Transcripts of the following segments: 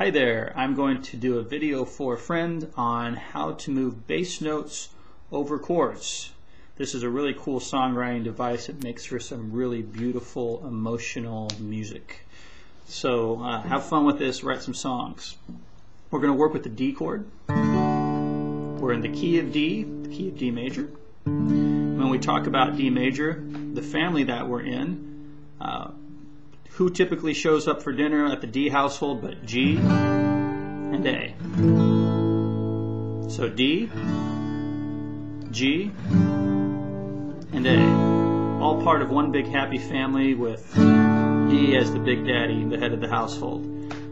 Hi there, I'm going to do a video for a friend on how to move bass notes over chords. This is a really cool songwriting device. It makes for some really beautiful emotional music. So uh, have fun with this, write some songs. We're going to work with the D chord. We're in the key of D, the key of D major. When we talk about D major, the family that we're in, uh, who typically shows up for dinner at the D household but G and A? So D, G, and A. All part of one big happy family with E as the big daddy, the head of the household.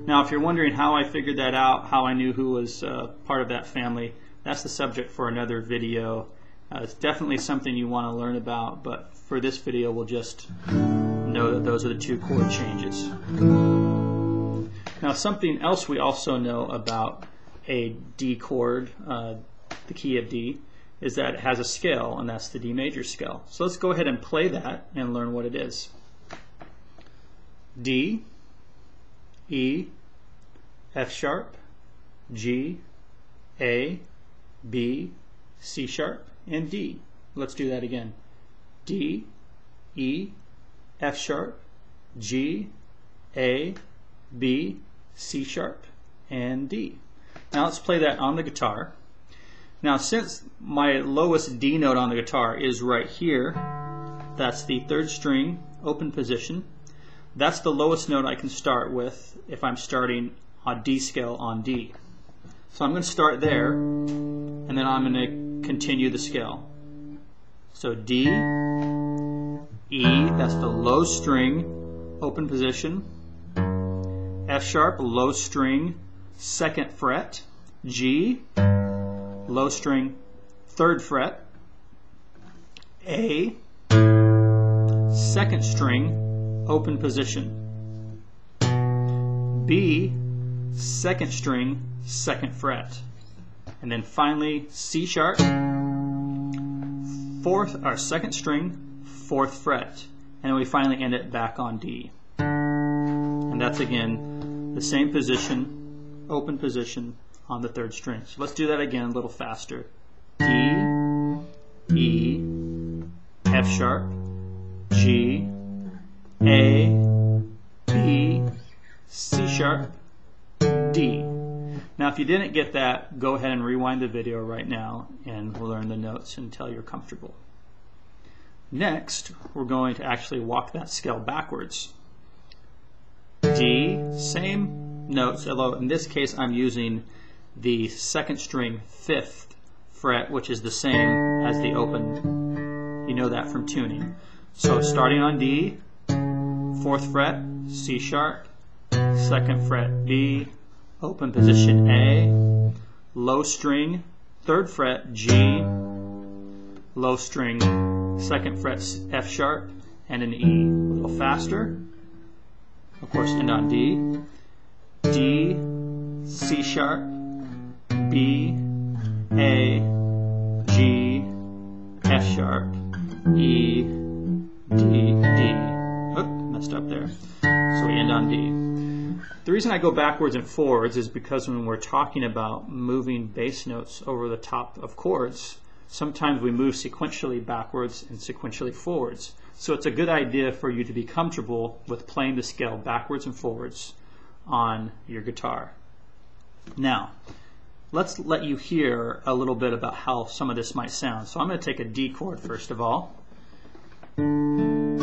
Now, if you're wondering how I figured that out, how I knew who was uh, part of that family, that's the subject for another video. Uh, it's definitely something you want to learn about, but for this video, we'll just know that those are the two chord changes. Now something else we also know about a D chord, uh, the key of D, is that it has a scale, and that's the D major scale. So let's go ahead and play that and learn what it is. D, E, F sharp, G, A, B, C sharp, and D. Let's do that again. D, E, F sharp, G, A, B, C sharp, and D. Now let's play that on the guitar. Now since my lowest D note on the guitar is right here, that's the third string, open position. That's the lowest note I can start with if I'm starting a D scale on D. So I'm going to start there, and then I'm going to continue the scale. So D, E, that's the low string, open position. F sharp, low string, second fret. G, low string, third fret. A, second string, open position. B, second string, second fret. And then finally C sharp, fourth or second string, fourth fret. And we finally end it back on D. And that's again the same position, open position on the third string. So let's do that again a little faster. D, E, F sharp, G, A, B, C sharp, D. Now if you didn't get that, go ahead and rewind the video right now and we'll learn the notes until you're comfortable. Next, we're going to actually walk that scale backwards. D, same notes, although in this case I'm using the second string fifth fret, which is the same as the open. You know that from tuning. So starting on D, fourth fret, C sharp, second fret B, open position A, low string, third fret G, low string second fret F sharp, and an E. A little faster. Of course, end on D. D, C sharp, B, A, G, F sharp, E, D, D. Oop, messed up there. So we end on D. The reason I go backwards and forwards is because when we're talking about moving bass notes over the top of chords, sometimes we move sequentially backwards and sequentially forwards. So it's a good idea for you to be comfortable with playing the scale backwards and forwards on your guitar. Now, let's let you hear a little bit about how some of this might sound. So I'm going to take a D chord first of all. And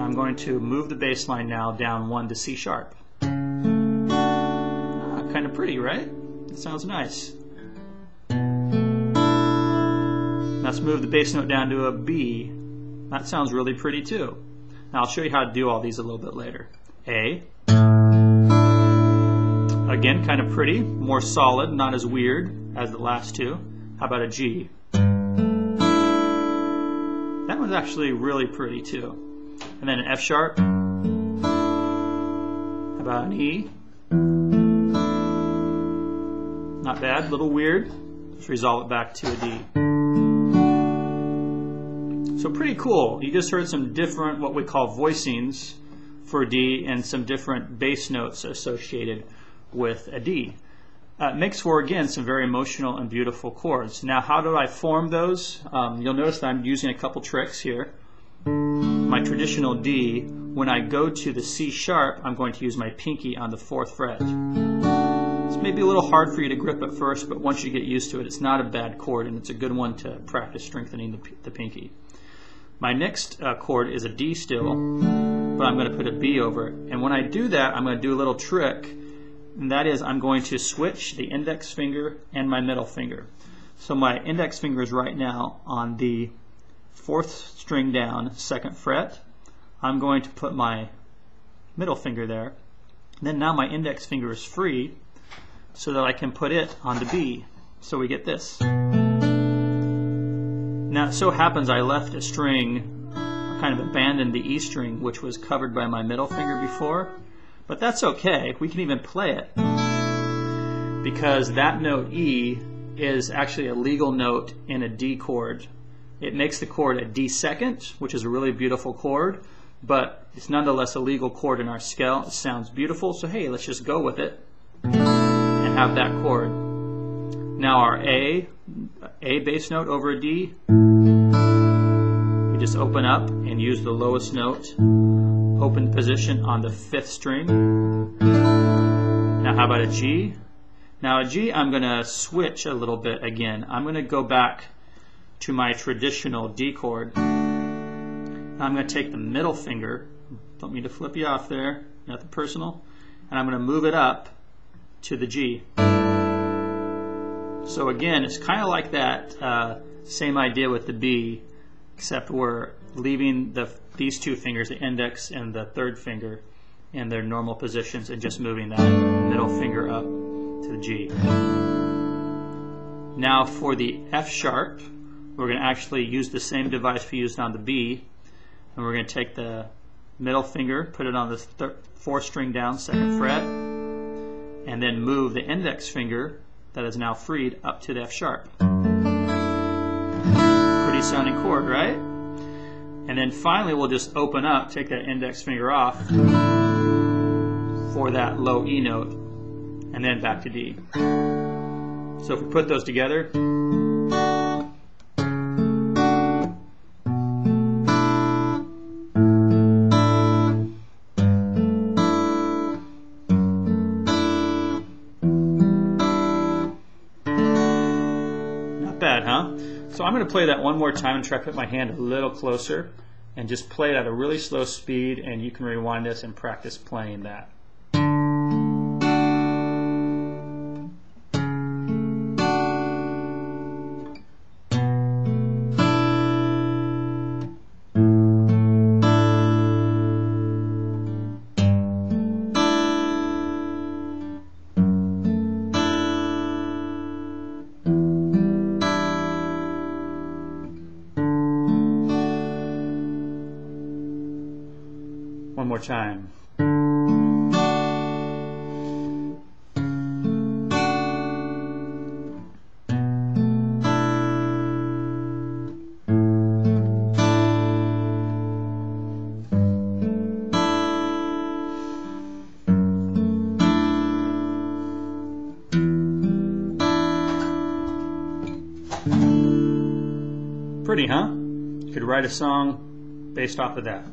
I'm going to move the bass line now down one to C sharp. Ah, kind of pretty, right? It sounds nice. Let's move the bass note down to a B. That sounds really pretty too. Now I'll show you how to do all these a little bit later. A. Again, kind of pretty, more solid, not as weird as the last two. How about a G? That one's actually really pretty too. And then an F sharp. How about an E? Not bad, a little weird. Just resolve it back to a D. So pretty cool. You just heard some different, what we call voicings for D and some different bass notes associated with a D. Uh, makes for, again, some very emotional and beautiful chords. Now, how do I form those? Um, you'll notice that I'm using a couple tricks here. My traditional D, when I go to the C sharp, I'm going to use my pinky on the fourth fret. It's maybe a little hard for you to grip at first, but once you get used to it, it's not a bad chord, and it's a good one to practice strengthening the, the pinky. My next uh, chord is a D still, but I'm going to put a B over it. And when I do that, I'm going to do a little trick and that is I'm going to switch the index finger and my middle finger. So my index finger is right now on the fourth string down, second fret. I'm going to put my middle finger there. And then now my index finger is free so that I can put it on the B. So we get this. Now it so happens I left a string, I kind of abandoned the E string, which was covered by my middle finger before. But that's okay. We can even play it because that note E is actually a legal note in a D chord. It makes the chord a D second, which is a really beautiful chord, but it's nonetheless a legal chord in our scale. It sounds beautiful, so hey, let's just go with it and have that chord. Now our A, A bass note over a D, we just open up and use the lowest note open position on the fifth string. Now how about a G? Now a G I'm going to switch a little bit again. I'm going to go back to my traditional D chord. Now I'm going to take the middle finger, don't mean to flip you off there, nothing personal, and I'm going to move it up to the G. So again, it's kind of like that uh, same idea with the B, except we're leaving the these two fingers, the index and the third finger, in their normal positions and just moving that middle finger up to the G. Now for the F sharp, we're going to actually use the same device we used on the B, and we're going to take the middle finger, put it on the fourth string down, second fret, and then move the index finger that is now freed up to the F sharp. Pretty sounding chord, right? And then finally we'll just open up, take that index finger off for that low E note, and then back to D. So if we put those together, Bad, huh? So I'm going to play that one more time and try to put my hand a little closer and just play it at a really slow speed and you can rewind this and practice playing that. One more time. Pretty, huh? You could write a song based off of that.